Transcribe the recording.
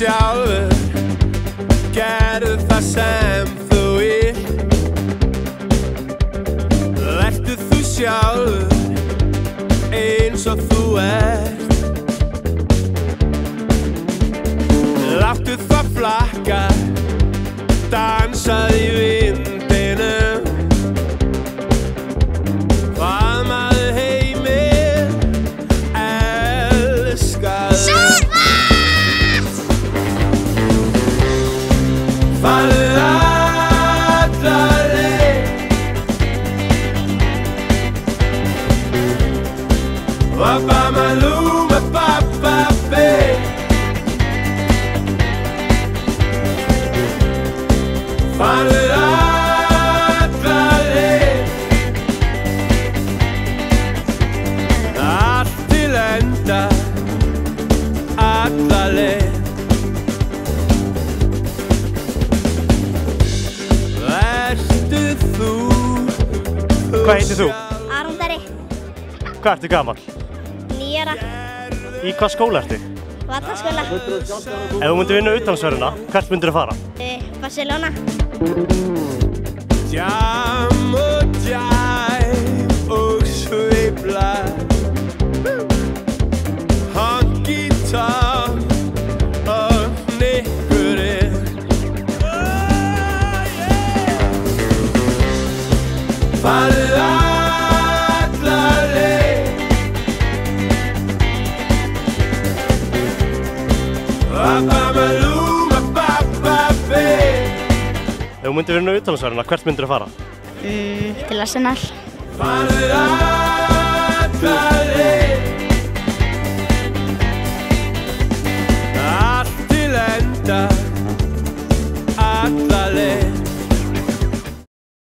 sjálfur Gerðu það sem þú vil Vertu þú sjálfur Eins og þú ert? Láttu það flakka Hvað heitir þú? Aron Dari, Hvað ertu gammal? Nýjara, Í hvað skóla ertu? Vallaskóla, Ef þú myndir vinna utdansverðina, hvert myndir þú fara? uh, Barcelona, Jam og jive og sveifla Honky tonk og nikkurinn. Farðu Ef þú myndir vinna á uthaldasverðina, hvert myndir þú fara? Mm, til Arsenal